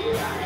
Yeah.